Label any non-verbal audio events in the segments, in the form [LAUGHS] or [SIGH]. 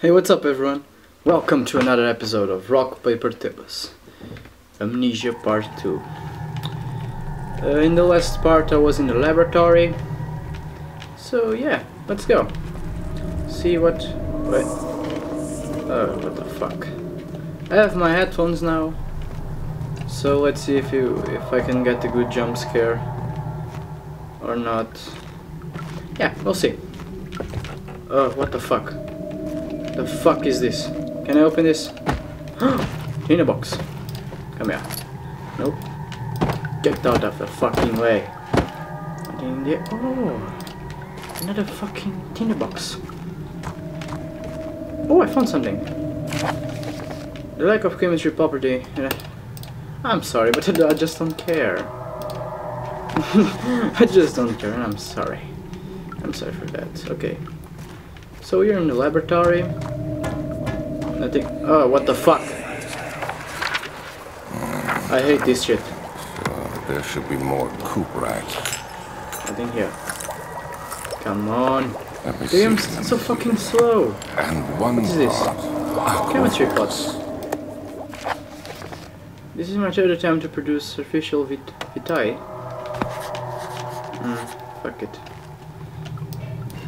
Hey, what's up, everyone? Welcome to another episode of Rock Paper Tebas Amnesia Part 2. Uh, in the last part, I was in the laboratory. So, yeah, let's go. See what. Wait. Oh, what the fuck. I have my headphones now. So let's see if you if I can get a good jump scare or not. Yeah, we'll see. Oh, what the fuck? The fuck is this? Can I open this? [GASPS] In box. Come here. Nope. Get out of the fucking way. In the oh, another fucking tinderbox. Oh, I found something. The lack of chemistry property. I'm sorry, but [LAUGHS] I just don't care. [LAUGHS] I just don't care, and I'm sorry. I'm sorry for that. Okay. So we're in the laboratory. Nothing. Oh, what the fuck? I hate this shit. Uh, there should be more coop racks. Nothing here. Come on. Damn, so fucking slow. And one What is this? Chemistry pots. This is my third attempt to produce artificial vit vitae. Hmm, fuck it.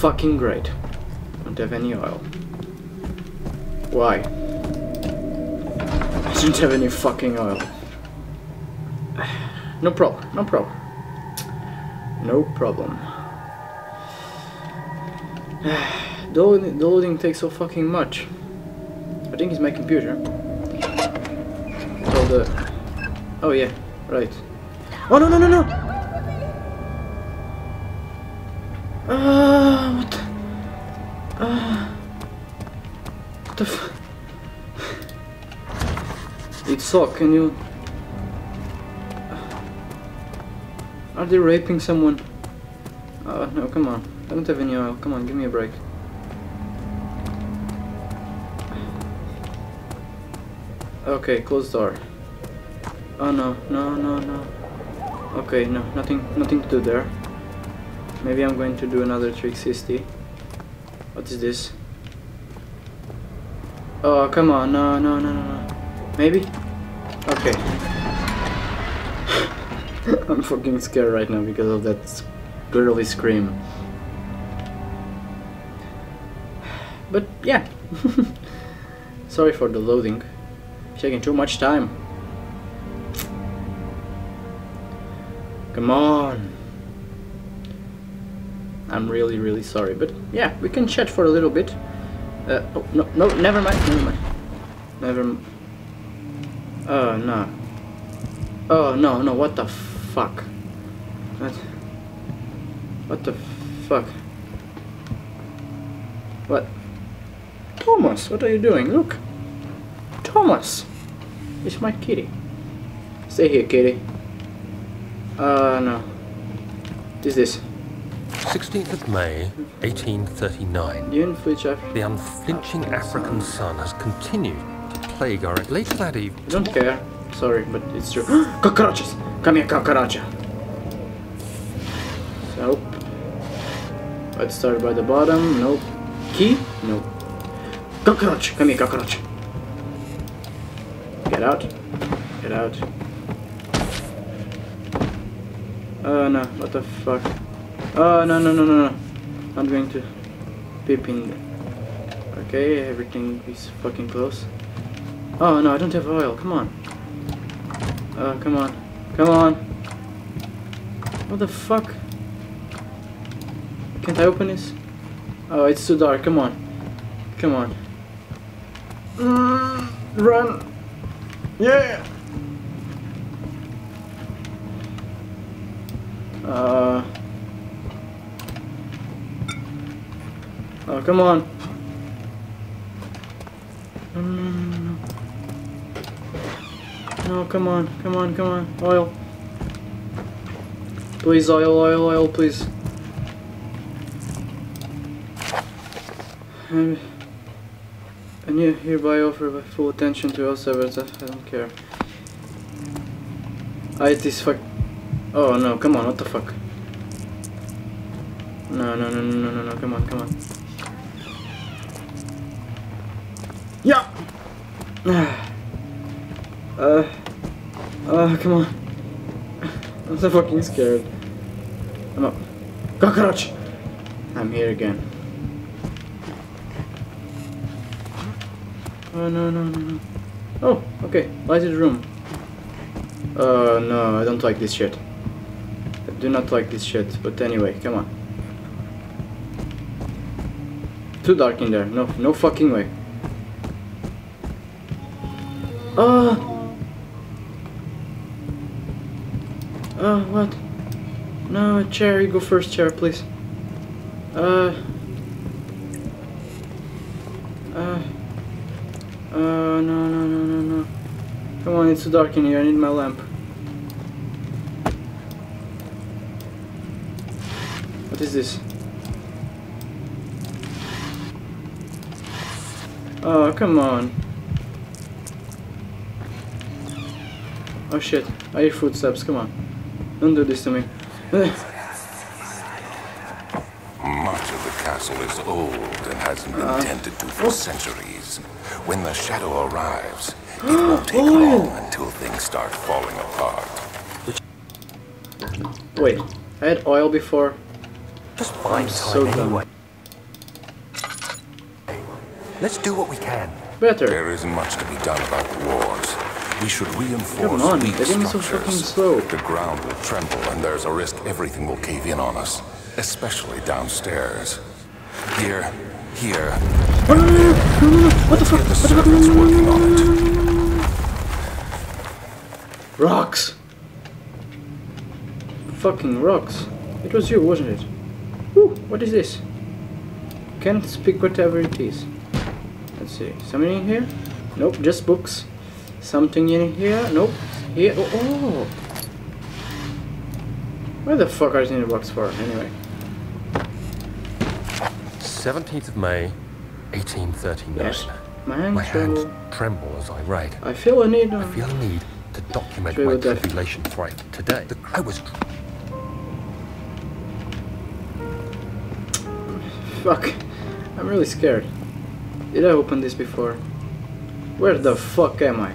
fucking great. Don't have any oil. Why? I don't have any fucking oil. [SIGHS] No problem. No problem. No problem. The [SIGHS] loading, the loading takes so fucking much. I think it's my computer. So the... Oh yeah, right. Oh no no no no! Ah, so, can you... Are they raping someone? Oh no, come on. I don't have any oil. Come on, give me a break. Okay, close door. Oh no, no, no, no. Okay, no, nothing, nothing to do there. Maybe I'm going to do another 360. What is this? Oh, come on, no, no, no, no, no. Maybe? Okay. I'm fucking scared right now because of that girly scream. But yeah. [LAUGHS] Sorry for the loading. Taking too much time. Come on. I'm really, really sorry. But yeah, we can chat for a little bit. Uh, oh, no, no, never mind, never mind. Never m- Oh, no. Oh, no, no, what the fuck? What? What the fuck? What? Thomas, what are you doing? Look. Thomas. It's my kitty. Stay here, kitty. Uh, no. What is this? 16th of May, 1839. The influence of... The unflinching African sun has continued plague our... Later that evening... I don't care. Sorry, but it's true. [GASPS] cockroaches! Come here, cockroach! Nope. Let's start by the bottom. Nope. Key? Nope. Cockroach! Come here, cockroach! Get out. Get out. Oh no, what the fuck? Oh no, no, no, no, no. I'm going to peep in. Okay, everything is fucking close. Oh no, I don't have oil. Come on. Oh, come on. Come on. What the fuck? Can't I open this? Oh, it's too dark. Come on. Come on. Mm, run. Yeah. Uh. Oh, come on. No, no, no, no, no. No, come on, come on, come on. Oil. Please, oil, oil, oil, please. And and you hereby offer full attention to all servers. I I don't care. I this fuck. Oh no! Come on! What the fuck? No! No! No! No! No! No! no come on! Come on! Yeah. [SIGHS] uh. Uh. Come on. I'm so fucking scared. I'm up. Cockroach! I'm here again. Oh no no no no. Oh, okay. Lighted room. Oh no, I don't like this shit. I do not like this shit, but anyway, come on. Too dark in there. No, no fucking way. Oh! Oh, what? No, chair, you go first, chair, please. Uh. Uh. Uh, no, no, no, no, no. Come on, it's too dark in here, I need my lamp. What is this? Oh, come on. Oh shit, I hear footsteps, come on. Don't do this to me. Eh. Much of the castle is old and hasn't been uh, tended to for oh. centuries. When the shadow arrives, it [GASPS] won't take oh, long until things start falling apart. Wait, I had oil before. Just find I'm time so dumb. anyway. Let's do what we can. Better. There isn't much to be done about the wars. We should reinforce Come on, weak so fucking slow. The ground will tremble, and there's a risk everything will cave in on us, especially downstairs. Here, here. No, no, no, no, no, no, what the fuck? Get the What the fuck? servants working on it. Rocks! Fucking rocks. It was you, wasn't it? Woo, what is this? Can't speak whatever it is. Let's see. Something in here? Nope, just books. Something in here? Nope. Here. Oh, oh. Where the fuck are the rocks for, anyway? 17th of May, 1839. Yes. My hands My hands tremble. as I write. I feel a need. I uh, feel a need to document my tribulation for today. The, I was Fuck. I'm really scared. Did I open this before? Where the fuck am I?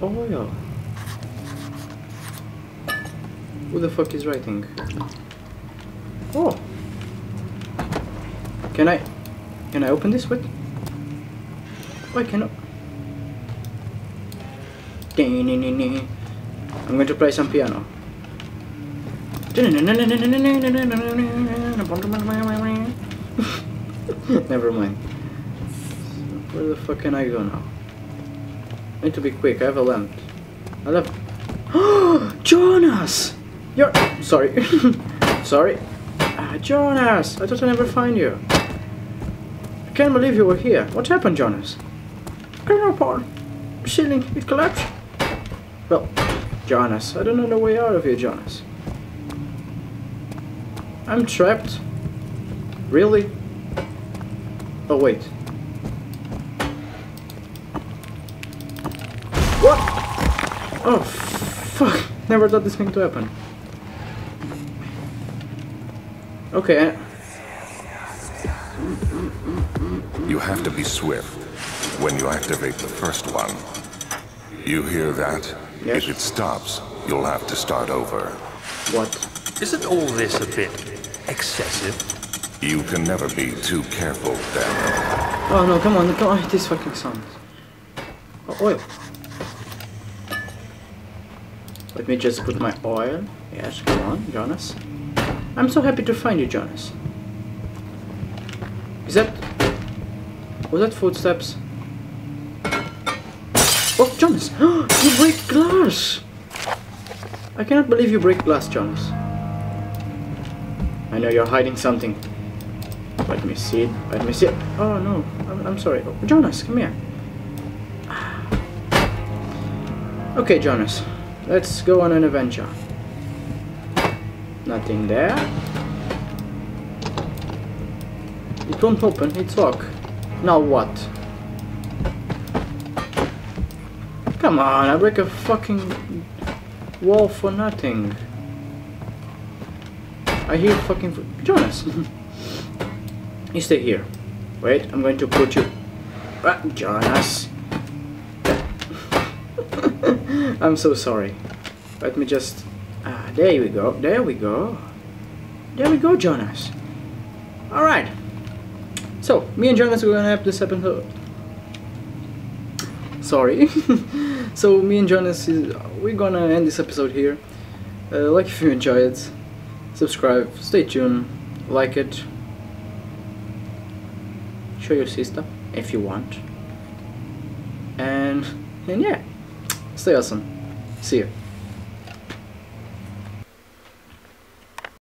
Oh, Oil. Who the fuck is writing? Oh. Can I... Can I open this with? Why cannot... I'm going to play some piano. [LAUGHS] Never mind. Where the fuck can I go now? I need to be quick, I have a lamp. I left. [GASPS] Jonas! You're. Sorry. [LAUGHS] Sorry. Ah, Jonas! I thought I'd never find you. I can't believe you were here. What happened, Jonas? Colonel Paul. Ceiling, it collapsed. Well, Jonas, I don't know the way out of here, Jonas. I'm trapped. Really? Oh, wait. Oh, fuck. Never thought this thing to happen. Okay. You have to be swift when you activate the first one. You hear that? Yes. If it stops, you'll have to start over. What? Isn't all this a bit excessive? You can never be too careful, Daniel. Oh no, come on, come on, this fucking sound. Oh, oil. Let me just put my oil. Yes, come on, Jonas. I'm so happy to find you, Jonas. Is that... Was that footsteps? Oh, Jonas! [GASPS] you break glass! I cannot believe you break glass, Jonas. I know you're hiding something. Let me see it. Let me see it. Oh no, I'm, I'm sorry. Oh, Jonas, come here. [SIGHS] Okay, Jonas. Let's go on an adventure. Nothing there. It won't open, it's locked. Now what? Come on, I break a fucking wall for nothing. I hear fucking... Jonas! [LAUGHS] you stay here. Wait, I'm going to put you... Ah, Jonas! I'm so sorry. Let me just... Ah, there we go. There we go. There we go, Jonas. Alright. So, me and Jonas we're gonna have this episode. Sorry. [LAUGHS] so, me and Jonas, is, we're gonna end this episode here. Uh, like if you enjoy it. Subscribe, stay tuned, like it. Show your sister if you want. And, and yeah. Stay awesome. See you.